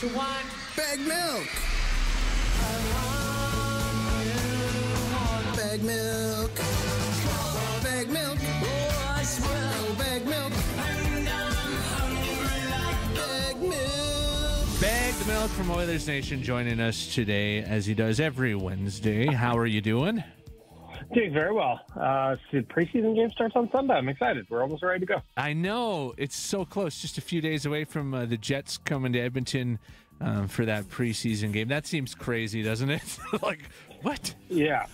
to what? Bag milk. Bag milk. Bag milk. Oh, I swear. Oh, bag milk. Bag milk. Bagged Milk from Oilers Nation joining us today, as he does every Wednesday. How are you doing? Doing very well. Uh, the preseason game starts on Sunday. I'm excited. We're almost ready to go. I know it's so close, just a few days away from uh, the Jets coming to Edmonton um, for that preseason game. That seems crazy, doesn't it? like, what? Yeah.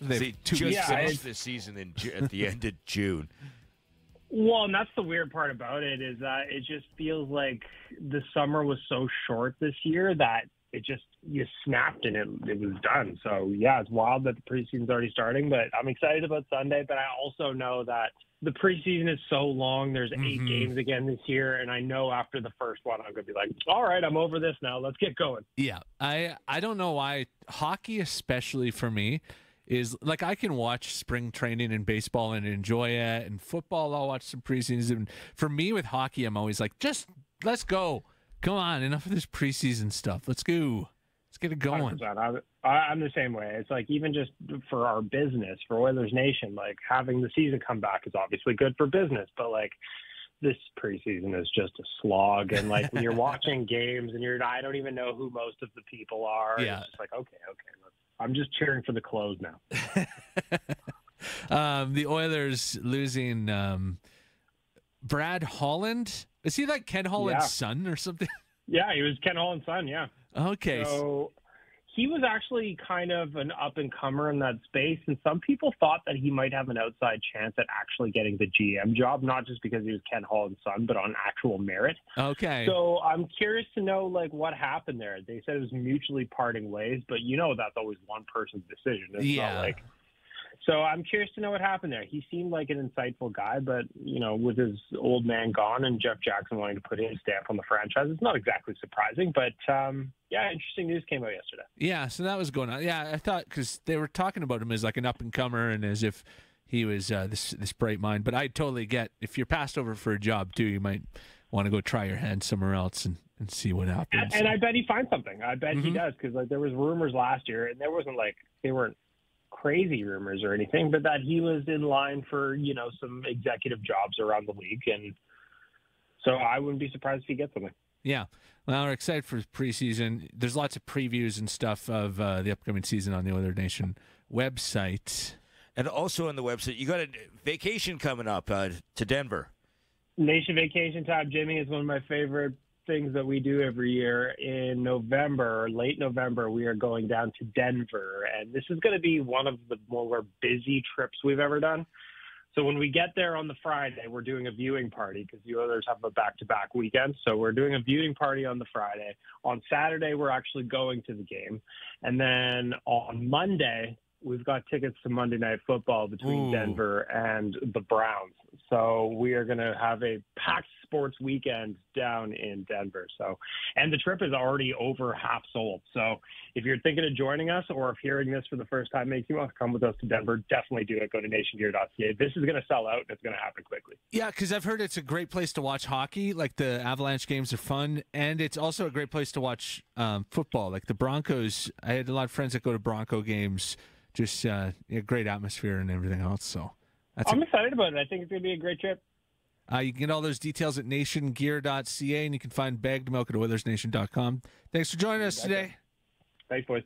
They See, two just weeks Yeah, finished the season in Ju- at the end of June. Well, and that's the weird part about it is that it just feels like the summer was so short this year that it just you snapped and it it was done. So yeah, it's wild that the preseason's already starting, but I'm excited about Sunday. But I also know that the preseason is so long. There's 8 Mhm. games again this year, and I know after the first one, I'm gonna be like, all right, I'm over this now. Let's get going. Yeah, I I don't know why hockey, especially for me, is like I can watch spring training in baseball and enjoy it, and football I'll watch some preseason. And for me with hockey, I'm always like, just let's go. Come on, enough of this preseason stuff. Let's go. Let's get it going. I'm, I- I'm the same way. It's like even just for our business, for Oilers Nation, like having the season come back is obviously good for business, but like this preseason is just a slog. And like when you're watching games and you're, I don't even know who most of the people are. Yeah. It's just like, okay, okay. I'm just cheering for the close now. Um, the Oilers losing um, Brad Holland. Is he like Ken Holland's Yeah. son or something? Yeah, he was Ken Holland's son. Yeah. Okay. So he was actually kind of an up and comer in that space, and some people thought that he might have an outside chance at actually getting the GM job, not just because he was Ken Holland's son, but on actual merit. Okay. So I'm curious to know like what happened there. They said it was mutually parting ways, but you know that's always one person's decision. It's Yeah. not like so I'm curious to know what happened there. He seemed like an insightful guy, but you know, with his old man gone and Jeff Jackson wanting to put his stamp on the franchise, it's not exactly surprising. But um, yeah, interesting news came out yesterday. Yeah, so that was going on. Yeah, I thought because they were talking about him as like an up and comer and as if he was uh, this this bright mind. But I totally get if you're passed over for a job too, you might want to go try your hand somewhere else and, and see what happens. And, and I bet he finds something. I bet he Mhm. does because like there was rumors last year, and there wasn't like they weren't crazy rumors or anything, but that he was in line for you know some executive jobs around the league, and so I wouldn't be surprised if he gets something. yeah, well, we're excited for preseason. There's lots of previews and stuff of uh, the upcoming season on the Oiler Nation website. And also on the website, you got a vacation coming up uh, to Denver. Nation vacation time, Jimmy, is one of my favorite things that we do every year. In November, late November, we are going down to Denver, and this is going to be one of the more busy trips we've ever done. So when we get there on the Friday, we're doing a viewing party because the Oilers have a back-to-back weekend. So we're doing a viewing party on the Friday. On Saturday, we're actually going to the game, and then on Monday, we've got tickets to Monday Night Football between Ooh. Denver and the Browns. So we are going to have a packed sports weekend down in Denver. So, and the trip is already over half sold. So if you're thinking of joining us or if hearing this for the first time makes you want to come with us to Denver, definitely do it. Go to nationgear.ca. This is going to sell out and it's going to happen quickly. Yeah, because I've heard it's a great place to watch hockey. Like the Avalanche games are fun, and it's also a great place to watch um, football. Like the Broncos, I had a lot of friends that go to Bronco games. Just uh, yeah, great atmosphere and everything else. So that's I'm a, excited about it. I think it's going to be a great trip. uh, you can get all those details at nationgear.ca, and you can find bagged milk at oilersnation.com. Thanks for joining us today. Thanks, boys.